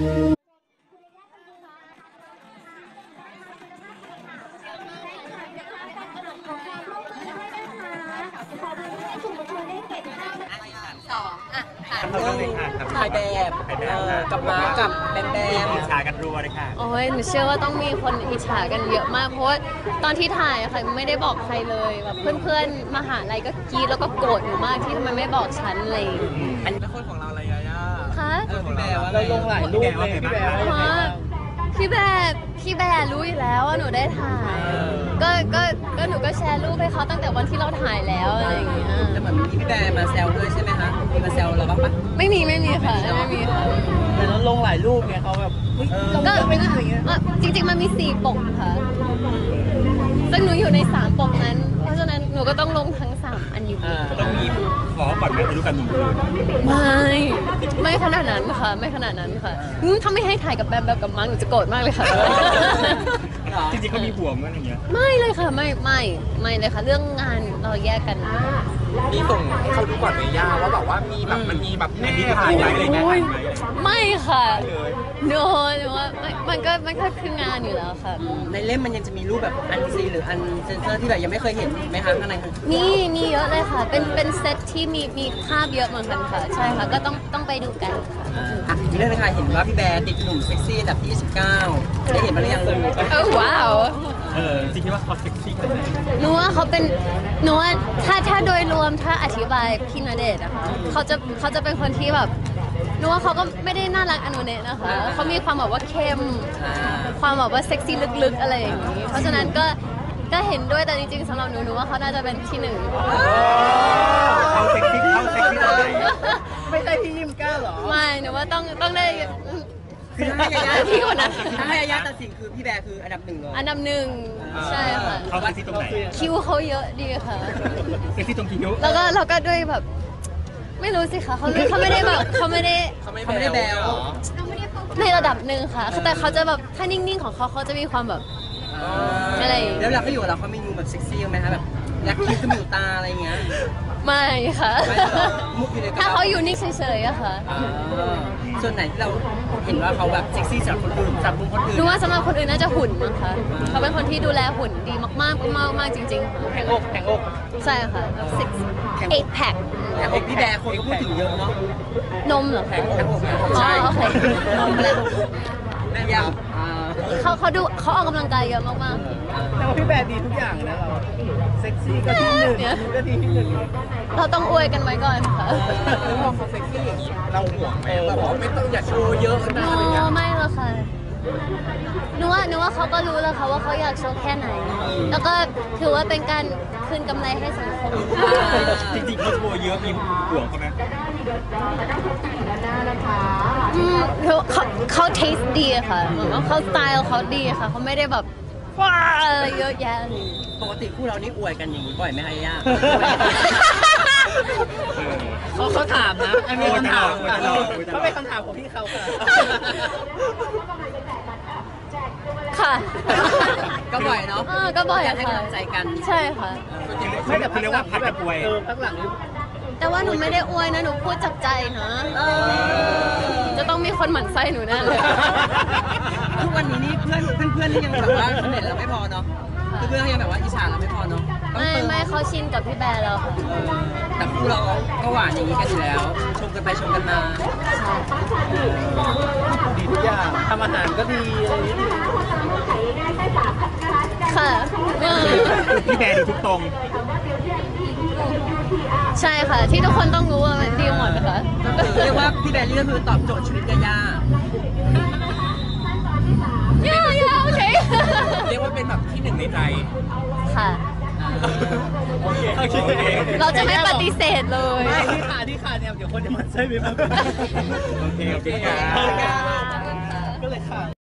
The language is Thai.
สองอะค่ะเรื่องถ่ายแบบเออกับม้ากับแบมแบม อิจฉากันรัวเลยค่ะ โอ้ยหนูเชื่อว่าต้องมีคนอิจฉากันเยอะมาก เพราะว่าตอนที่ถ่ายอะค่ะไม่ได้บอกใครเลยแบบเพื่อนๆมหาลัยก็กรีดแล้วก็โกรธหนูมากที่ทำไมไม่บอกฉันอะไรอย่างเลยอันนี้เป็นคนของเราอะไรยาย่าคะเออพี่แบร์ว่า เราลงหลายรูปเลยพี่แบร์ว่ายังไงบ้าง พี่แบร์พี่แบร์รู้อยู่แล้วว่าหนูได้ถ่ายเออก็ก็ก็หนูก็แชร์รูปให้เขาตั้งแต่วันที่เราถ่ายแล้วอะไรอย่างเงี้ยแต่เหมือนมีพี่แบร์มาแซวด้วยใช่ไหมคะมีมาแซวเราบ้างปะไม่มีไม่มีค่ะไม่มีค่ะแต่เราลงหลายรูปไงเขาแบบเออก็อะจริง ๆ มันมีสี่ปกค่ะซึ่งหนูอยู่ในสามปกนั้น เพราะฉะนั้นหนูก็ต้องลงทั้งสามอันอยู่ดี ต้องมี ขอก่อนไหมอายุกันหนึ่งคืนไม่ไม่ขนาดนั้นค่ะ ไม่ขนาดนั้นค่ะอืมถ้าไม่ให้ถ่ายกับแบมแบบกับมังหนูจะโกรธมากเลยค่ะ จริงๆเขามีห่วงกันอย่างเงี้ยไม่เลยค่ะไม่ไม่ไม่เลยค่ะเรื่องงานเราแยกกันมีส่งให้เขาดูก่อนไหมย่าว่าแบบว่ามีแบบมันมีแบบแอนดี้ถ่ายไว้เลยนะโอ้ยถ่ายไว้เลยไม่ค่ะโนหนูว่าไม่มันก็มันก็คืองานอยู่แล้วค่ะ ในเล่มมันยังจะมีรูปแบบ unseen หรือ uncensored ที่แบบยังไม่เคยเห็นไหมคะข้างในคือมีมีเยอะเลยค่ะ เป็นเป็นเซตที่มีมีภาพเยอะเหมือนกันค่ะ ใช่ค่ะ ก็ต้องต้องไปดูกันค่ะอะอีกเรื่องนึงค่ะเห็นว่าพี่แบรี่ติดหนุ่มเซ็กซี่อันดับที่29ได้เห็นมาหรือยังลูกเออ wow เออจริงๆคิดว่าเขาเซ็กซี่ขนาดไหนหนูว่าเขาเป็นหนูว่าถ้าถ้าโดยรวมถ้าอธิบายพี่ณเดชน์นะคะเขาจะเขาจะเป็นคนที่แบบหนูว่าเขาก็ไม่ได้น่ารักอาโนเนะนะคะเขามีความแบบว่าเข้มอ่าความแบบว่าเซ็กซี่ลึกๆอะไรอย่างนี้ เพราะฉะนั้นก็ก็เห็นด้วยแต่จริงๆสำหรับหนูหนูว่าเขาน่าจะเป็นที่หนึ่ง เขาเซ็กซี่เขาเซ็กซี่ขนาดไหนไม่ใช่ที่ยิ้มกล้าเหรอ ไม่หนูว่าต้องต้องได้ คือถ้าให้ยาย่าพี่คนนั้นถ้าให้ยาย่าตัดสินคือพี่แบร์คืออันดับหนึ่งเลยอันดับหนึ่งใช่ค่ะเขาเซ็กซี่ตรงไหนคิวเขาเยอะดีค่ะเซ็กซี่ตรงคิ้วแล้วก็เราก็ด้วยแบบ ไม่รู้สิคะเขาไม่เขาไม่ได้แบบเขาไม่ได้เขาไม่ได้แบลในระดับหนึ่งค่ะ แต่เขาจะแบบถ้านิ่งๆของเขาเขาจะมีความแบบอะไรแล้วเวลาเขาอยู่กับเราเขามีมุมแบบเซ็กซี่ไหมคะแบบ ยักคิ้วจมูกตาอะไรอย่างเงี้ยไม่ค่ะ ไม่หรอมุกอยู่ในกระเป๋าถ้าเขาอยู่นิ่งเฉยๆอะค่ะ อ่าส่วนไหนที่เราเห็นว่าเขาแบบเซ็กซี่สำหรับคนอื่นสำหรับมุมคนอื่นหนูว่าสำหรับคนอื่นน่าจะหุ่นมั้งคะเขาเป็นคนที่ดูแลหุ่นดีมากๆมากๆมากจริงๆค่ะแข่งอกแข่งอก ใช่ค่ะ six eight pack แต่อกพี่แบร์คนก็พูดถึงเยอะเนาะนมเหรอคะแข่งอกนะอ๋อใช่โอเคนมแล้วแม่ยาวอ่า เขาเขาดูเขาออกกำลังกายเยอะมากแต่ว่าพี่แบร์ดีทุกอย่างนะเราเซ็กซี่ก็ที่หนึ่งเนี่ยก็ที่หนึ่งๆ เราต้องอวยกันไว้ก่อนค่ะแล้วพอเขาเซ็กซี่อย่างนี้เราห่วงไหมแบบว่าไม่ต้องอย่าโชว์เยอะหนะนูอะไรเงี้ยไม่หรอกค่ะหนูว่าหนูว่าเขาก็รู้แล้วค่ะว่าเขาอยากโชว์แค่ไหน แล้วก็ถือว่าเป็นการคืนกำไรให้สังคม จริงๆเขาโชว์เยอะมีห่วงเขาไหม อืมเขาเขาเขาเทสดีอะค่ะเหมือนว่าเขาสไตล์เขาดีค่ะ เขาไม่ได้แบบว้าอะไรเยอะแยะเลยปกติคู่เรานี่อวยกันอย่างนี้บ่อยไหมคะย่าเออเขาเขาถามนะอันนี้คำถามโอ้ยตลอดโอ้ยตลอดเขาเป็นคำถามของพี่เขาค่ะค่ะก็บ่อยเนาะเออก็บ่อยอยากให้ค่ะกำลังใจกัน ใช่ค่ะ ไม่แต่เขาเรียกว่าพัดกับป่วย เออพักหลังนี่ แต่ว่าหนูไม่ได้อวยนะ หนูพูดจากใจนะจะต้องมีคนหมั่นไส้หนูแน่เลย ทุกวันนี้นี่เพื่อนเพื่อนเพื่อนๆนี่ยังแบบว่าเห็นเราไม่พอเนาะคือเพื่อนๆยังแบบว่าอิจฉาเราไม่พอเนาะต้องไม่เติมไม่เขาชินกับพี่แบร์แล้วค่ะแต่คู่เราก็หวานอย่างนี้กันอยู่แล้ว ชมกันไปชมกันมา ดีทุกอย่างทำอาหารก็ดีอะไรอย่างนี้ดีค่ะเออพี่แบร์ดีทุกตรง ใช่ค่ะ ที่ทุกคนต้องรู้ว่ามันดีหมดนะคะเรียกว่าพี่แบรี่ก็คือตอบโจทย์ชีวิตย่าย่าย่าโอเคเรียกว่าเป็นแบบที่หนึ่งในใจค่ะ โอเคโอเคเราจะไม่ปฏิเสธเลยไม่ที่ขาดที่ขาดเนี่ยเดี๋ยวคนจะมันใช่ไหมครับโอเคโอเคครับก็เลยขาด